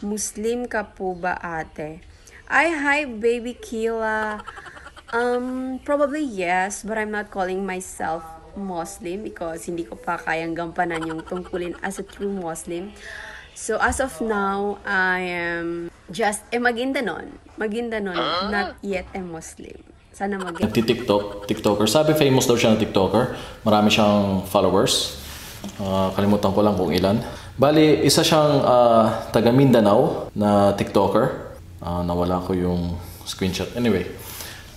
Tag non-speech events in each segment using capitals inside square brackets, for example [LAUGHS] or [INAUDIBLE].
Muslim ka po ba ate? Ay, hi baby Kila. Um, probably yes, but I'm not calling myself Muslim because hindi ko pa kayang gampanan yung tungkulin as a true Muslim. So as of now, I am just a Maguindanon. Maguindanon, not yet a Muslim. Sana mag Nagti-TikTok, TikToker. Sabi famous daw siya na TikToker. Marami siyang followers. Ah, kalimutan ko lang kung ilan. Bali, isa siyang ah, taga Mindanao na TikToker. Ah, nawala ko yung screenshot. Anyway.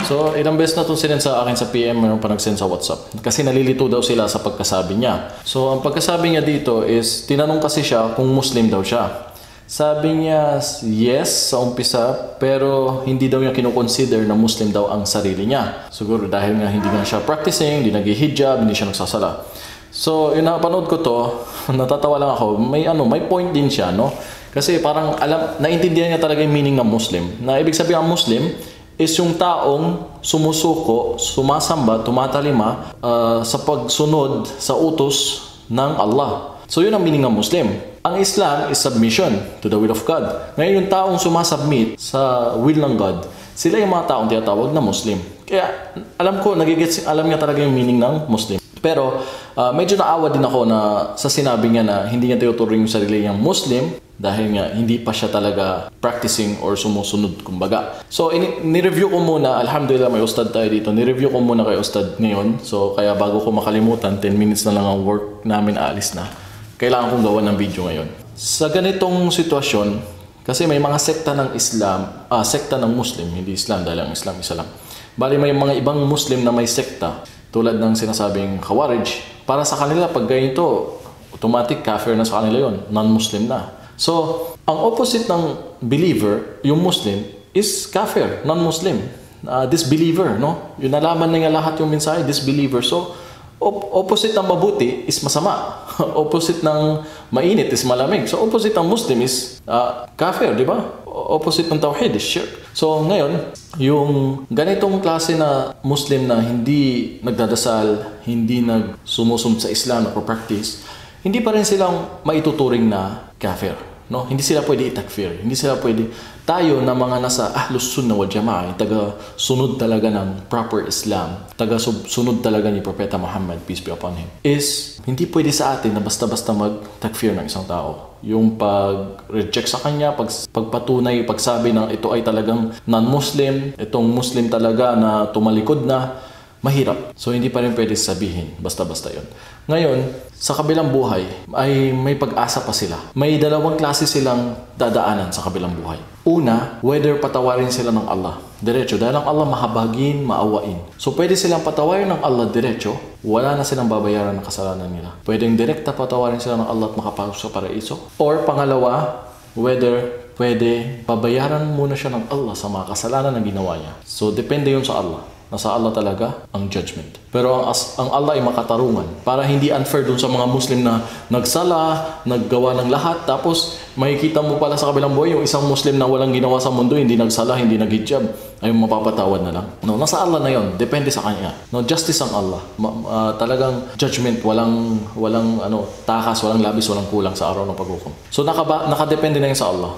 So, ilang beses na itong sinend sa akin sa PM, meron pa nag-send sa WhatsApp. Kasi nalilito daw sila sa pagkasabi niya. So, ang pagkasabi niya dito is, tinanong kasi siya kung Muslim daw siya. Sabi niya, yes, sa umpisa, pero hindi daw niya kinukonsider na Muslim daw ang sarili niya. Siguro dahil nga hindi nga siya practicing, hindi nag-hijab, hindi siya nagsasala. So, yun napanood ko to, [LAUGHS] natatawa lang ako, may ano, may point din siya, no? Kasi parang alam, naintindihan niya talaga yung meaning ng Muslim. Na ibig sabihin ang Muslim is yung taong sumusuko, sumasamba, tumatalima uh, sa pagsunod sa utos ng Allah. So yun ang meaning ng Muslim. Ang Islam is submission to the will of God. Ngayon yung taong sumasubmit sa will ng God, sila yung mga taong tinatawag na Muslim. Kaya alam ko, nagigets, alam niya talaga yung meaning ng Muslim. Pero uh, medyo naawa din ako na sa sinabi niya na hindi niya tinuturing yung sarili niyang Muslim dahil nga hindi pa siya talaga practicing or sumusunod kumbaga. So ini- ni-review ko muna, alhamdulillah may ustad tayo dito. Ni-review ko muna kay ustad ngayon. So kaya bago ko makalimutan, 10 minutes na lang ang work namin aalis na. Kailangan kong gawa ng video ngayon. Sa ganitong sitwasyon, kasi may mga sekta ng Islam, ah, sekta ng Muslim, hindi Islam dahil ang Islam isa lang. Bali may mga ibang Muslim na may sekta tulad ng sinasabing Khawarij. Para sa kanila, pag ganito, automatic kafir na sa kanila yon non-Muslim na. So, ang opposite ng believer, yung Muslim, is kafir, non-Muslim. Uh, disbeliever, no? Yung nalaman na niya lahat yung mensahe, disbeliever. So, op- opposite ng mabuti is masama. [LAUGHS] opposite ng mainit is malamig. So, opposite ng Muslim is uh, kafir, di ba? Opposite ng tawhid is shirk. So, ngayon, yung ganitong klase na Muslim na hindi nagdadasal, hindi nagsumusum sa Islam na practice, hindi pa rin silang maituturing na kafir. No? Hindi sila pwede itakfir. Hindi sila pwede... Tayo na mga nasa Ahlus Sunnah wal Jama'ah, taga sunod talaga ng proper Islam, taga sunod talaga ni Propeta Muhammad, peace be upon him, is hindi pwede sa atin na basta-basta mag-takfir ng isang tao. Yung pag-reject sa kanya, pag, pagpatunay, pagsabi ng ito ay talagang non-Muslim, itong Muslim talaga na tumalikod na, mahirap. So hindi pa rin pwede sabihin, basta-basta yon. Ngayon, sa kabilang buhay, ay may pag-asa pa sila. May dalawang klase silang dadaanan sa kabilang buhay. Una, whether patawarin sila ng Allah. Diretso, dahil ang Allah mahabagin, maawain. So pwede silang patawarin ng Allah diretso, wala na silang babayaran ng kasalanan nila. Pwedeng direkta patawarin sila ng Allah at makapasok sa paraiso. Or pangalawa, whether pwede babayaran muna siya ng Allah sa mga kasalanan na ginawa niya. So depende yun sa Allah. Nasa Allah talaga ang judgment. Pero ang, as, ang Allah ay makatarungan para hindi unfair dun sa mga Muslim na nagsala, naggawa ng lahat, tapos makikita mo pala sa kabilang buhay yung isang Muslim na walang ginawa sa mundo, hindi nagsala, hindi naghijab, ay mapapatawad na lang. No, nasa Allah na yon, depende sa kanya. No, justice ang Allah. Ma- ah, talagang judgment, walang walang ano, takas, walang labis, walang kulang sa araw ng paghukom. So nakaba, nakadepende na yun sa Allah.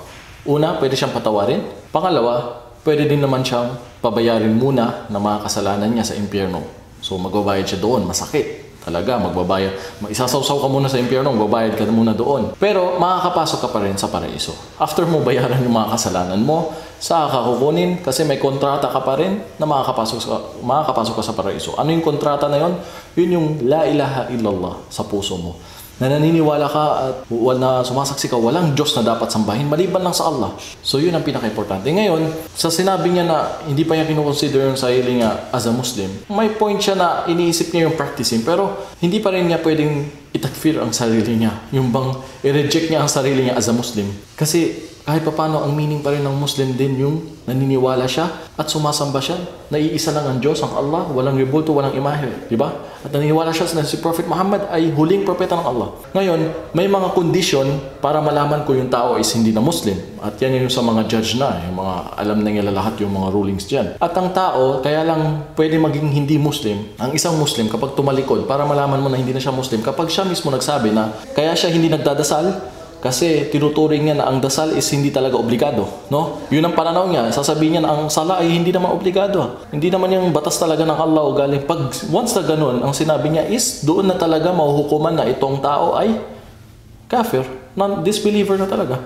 Una, pwede siyang patawarin. Pangalawa, pwede din naman siyang pabayarin muna ng mga kasalanan niya sa impyerno. So magbabayad siya doon, masakit. Talaga, magbabayad. Isasawsaw ka muna sa impyerno, magbabayad ka muna doon. Pero makakapasok ka pa rin sa paraiso. After mo bayaran yung mga kasalanan mo, ka kukunin kasi may kontrata ka pa rin na makakapasok, sa, makakapasok ka sa paraiso. Ano yung kontrata na yon? Yun yung la ilaha illallah sa puso mo na naniniwala ka at na sumasaksi ka, walang Diyos na dapat sambahin maliban lang sa Allah. So yun ang pinaka-importante. Ngayon, sa sinabi niya na hindi pa niya kinukonsider yung sarili niya as a Muslim, may point siya na iniisip niya yung practicing pero hindi pa rin niya pwedeng itakfir ang sarili niya. Yung bang i-reject niya ang sarili niya as a Muslim. Kasi kahit papano ang meaning pa rin ng Muslim din yung naniniwala siya at sumasamba siya. Naiisa lang ang Diyos, ang Allah, walang ribulto, walang imahe. Di ba? At naniniwala siya na si Prophet Muhammad ay huling propeta ng Allah. Ngayon, may mga kondisyon para malaman ko yung tao is hindi na Muslim. At yan yung sa mga judge na, yung mga alam na nila lahat yung mga rulings dyan. At ang tao, kaya lang pwede maging hindi Muslim, ang isang Muslim kapag tumalikod, para malaman mo na hindi na siya Muslim, kapag siya mismo nagsabi na kaya siya hindi nagdadasal, Kasi tinuturing niya na ang dasal is hindi talaga obligado, no? Yun ang pananaw niya. Sasabihin niya na ang sala ay hindi naman obligado. Hindi naman yung batas talaga ng Allah o galing. Pag once na ganun, ang sinabi niya is doon na talaga mahuhukuman na itong tao ay kafir, non-disbeliever na talaga.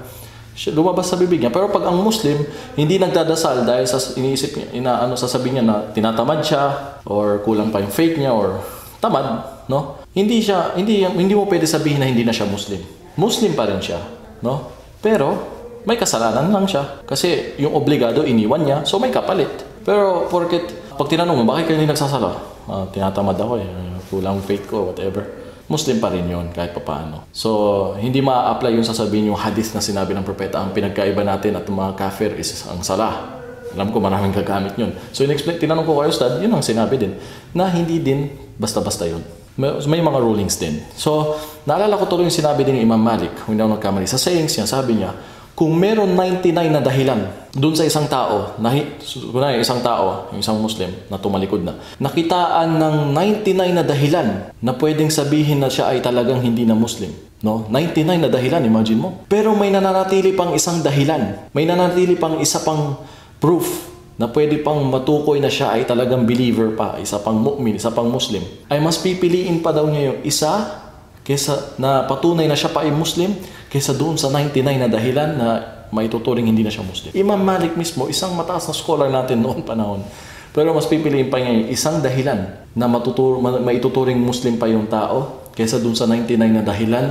Lumabas sa bibig niya. Pero pag ang Muslim, hindi nagdadasal dahil sa iniisip niya, ina, ano, sasabihin niya na tinatamad siya or kulang pa yung faith niya or tamad, no? Hindi siya, hindi, hindi mo pwede sabihin na hindi na siya Muslim. Muslim pa rin siya, no? Pero, may kasalanan lang siya. Kasi yung obligado, iniwan niya, so may kapalit. Pero, porket, pag tinanong mo, bakit kayo hindi nagsasala? Ah, tinatamad ako eh, kulang faith ko, whatever. Muslim pa rin yun kahit papaano. So, hindi ma-apply yung sasabihin yung hadith na sinabi ng propeta. Ang pinagkaiba natin at mga kafir is ang salah. Alam ko maraming gagamit yun. So, in-explain, tinanong ko kayo, Ustad, yun ang sinabi din, na hindi din basta-basta yun. May, mga rulings din. So, naalala ko tuloy yung sinabi din ni Imam Malik, hindi ako nagkamali. Sa sayings niya, sabi niya, kung meron 99 na dahilan doon sa isang tao, na, kunwari, isang tao, isang Muslim na tumalikod na, nakitaan ng 99 na dahilan na pwedeng sabihin na siya ay talagang hindi na Muslim. No? 99 na dahilan, imagine mo. Pero may nananatili pang isang dahilan. May nananatili pang isa pang proof na pwede pang matukoy na siya ay talagang believer pa, isa pang mu'min, isa pang Muslim, ay mas pipiliin pa daw niya yung isa kesa na patunay na siya pa ay Muslim kaysa doon sa 99 na dahilan na maituturing hindi na siya Muslim. Imam Malik mismo, isang mataas na scholar natin noon panahon, pero mas pipiliin pa niya yung isang dahilan na matutur ma- maituturing Muslim pa yung tao kaysa doon sa 99 na dahilan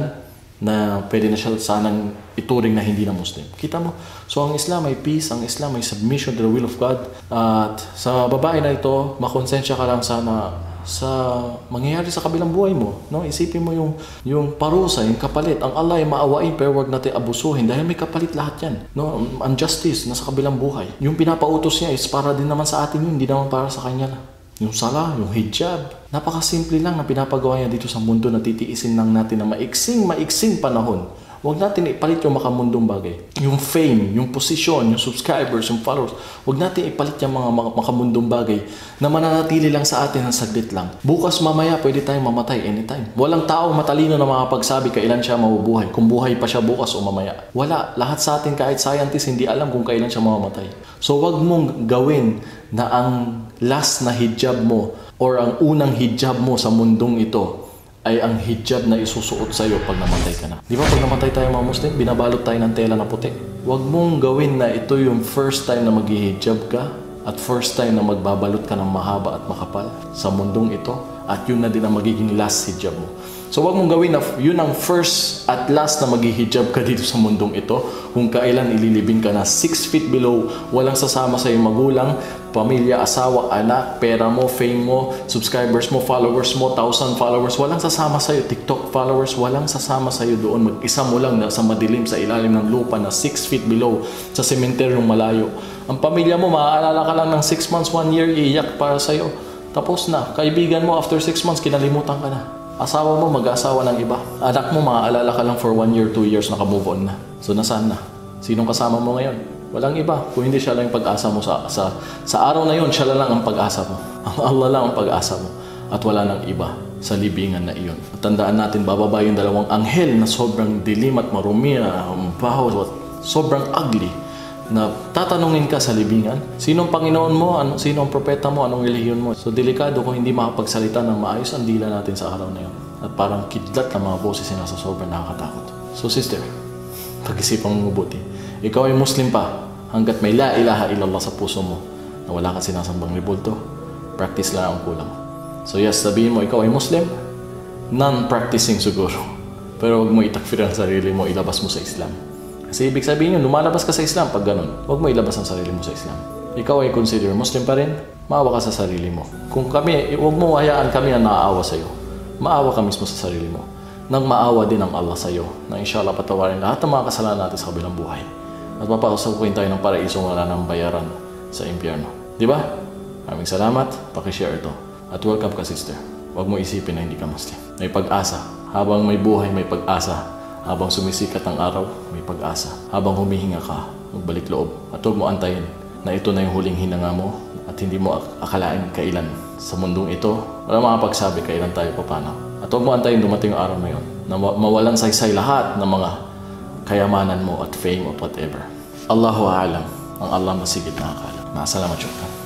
na pwede na siya sanang ituring na hindi na Muslim. Kita mo? So ang Islam ay peace, ang Islam ay submission to the will of God. At sa babae na ito, makonsensya ka lang sana sa mangyayari sa kabilang buhay mo. No? Isipin mo yung, yung parusa, yung kapalit. Ang Allah ay maawain pero huwag natin abusuhin dahil may kapalit lahat yan. No? Ang justice nasa kabilang buhay. Yung pinapautos niya is para din naman sa atin yun, hindi naman para sa kanya. Yung sala, yung hijab. Napakasimple lang na pinapagawa niya dito sa mundo na titiisin lang natin na maiksing, maiksing panahon. Huwag natin ipalit yung makamundong bagay. Yung fame, yung posisyon, yung subscribers, yung followers. Huwag natin ipalit yung mga mak- makamundong bagay na mananatili lang sa atin ng saglit lang. Bukas mamaya pwede tayong mamatay anytime. Walang taong matalino na makapagsabi kailan siya mabubuhay. Kung buhay pa siya bukas o mamaya. Wala. Lahat sa atin kahit scientist hindi alam kung kailan siya mamamatay. So wag mong gawin na ang last na hijab mo or ang unang hijab mo sa mundong ito ay ang hijab na isusuot sa iyo pag namatay ka na. Di ba pag namatay tayo mga Muslim, binabalot tayo ng tela na puti. Huwag mong gawin na ito yung first time na maghihijab ka at first time na magbabalot ka ng mahaba at makapal sa mundong ito at yun na din ang magiging last hijab mo. So wag mong gawin na yun ang first at last na maghihijab ka dito sa mundong ito kung kailan ililibing ka na 6 feet below, walang sasama sa iyong magulang, pamilya, asawa, anak, pera mo, fame mo, subscribers mo, followers mo, thousand followers, walang sasama sa iyo, TikTok followers, walang sasama sa iyo doon. Mag-isa mo lang na sa madilim, sa ilalim ng lupa na 6 feet below, sa sementeryong malayo. Ang pamilya mo, maaalala ka lang ng 6 months, 1 year, iiyak para sa iyo. Tapos na. Kaibigan mo, after 6 months, kinalimutan ka na. Asawa mo, mag-asawa ng iba. Anak mo, maaalala ka lang for 1 year, 2 years, naka-move on na. So, nasaan na? Sinong kasama mo ngayon? Walang iba. Kung hindi siya lang yung pag-asa mo sa, sa, sa araw na yun, siya lang ang pag-asa mo. [LAUGHS] Ang Allah lang ang pag-asa mo. At wala nang iba sa libingan na iyon. At tandaan natin, bababa yung dalawang anghel na sobrang dilim at marumi, ah, baho, at sobrang ugly na tatanungin ka sa libingan, sinong Panginoon mo, ano, sino ang propeta mo, anong relihiyon mo. So delikado kung hindi makapagsalita ng maayos ang dila natin sa araw na yun. At parang kidlat na mga boses na sa sobrang nakakatakot. So sister, pag-isipan mo mabuti. Ikaw ay Muslim pa hanggat may la ilaha illallah sa puso mo na wala kang sinasambang ribulto, practice lang ang kulang. So yes, sabihin mo ikaw ay Muslim, non-practicing siguro. [LAUGHS] Pero huwag mo itakfir ang sarili mo, ilabas mo sa Islam. Kasi ibig sabihin yun, lumalabas ka sa Islam pag ganun. Huwag mo ilabas ang sarili mo sa Islam. Ikaw ay consider Muslim pa rin, maawa ka sa sarili mo. Kung kami, huwag mo hayaan kami na naaawa sa iyo. Maawa ka mismo sa sarili mo. Nang maawa din ang Allah sa iyo, na inshallah patawarin lahat ng mga kasalanan natin sa kabilang buhay. At mapapasukuin tayo ng paraiso wala ng bayaran sa impyerno. Di ba? Maraming salamat, pakishare ito. At welcome ka sister. Huwag mo isipin na hindi ka Muslim. May pag-asa. Habang may buhay, may pag-asa. Habang sumisikat ang araw, may pag-asa. Habang humihinga ka, magbalik loob. At huwag mo antayin na ito na yung huling hinanga mo at hindi mo ak- akalain kailan. Sa mundong ito, wala makapagsabi kailan tayo papanaw. At huwag mo antayin dumating yung araw na yon na ma- mawalan saysay lahat ng mga kayamanan mo at fame o whatever. Allahu a'lam. Ang Allah masigit nakakala. Masalamat syukran.